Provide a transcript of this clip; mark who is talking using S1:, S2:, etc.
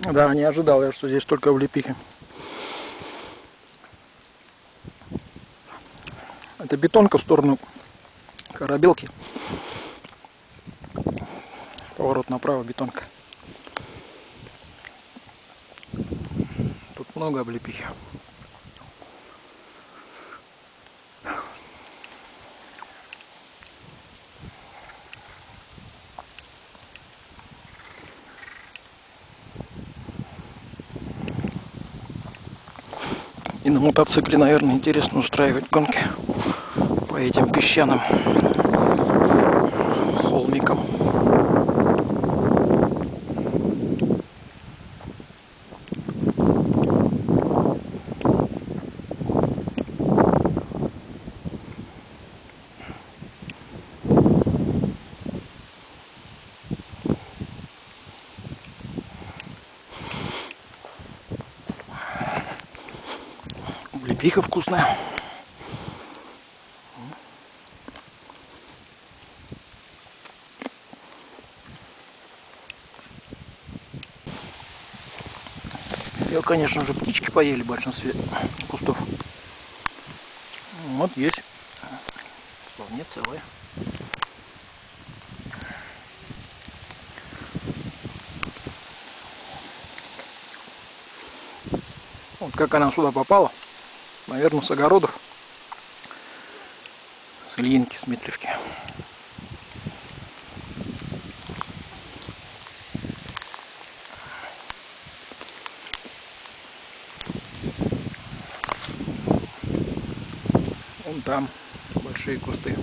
S1: Да, не ожидал я, что здесь только облепихи. Это бетонка в сторону корабелки. Поворот направо, бетонка. Тут много облепихи. И на мотоцикле, наверное, интересно устраивать гонки. По этим песчаным Облепиха вкусная. Ее, конечно же, птички поели большинстве кустов. Вот есть. Вполне целая. Вот как она сюда попала. Наверное, с огородов. С Ильинки, с Дмитриевки. Вон там большие кусты.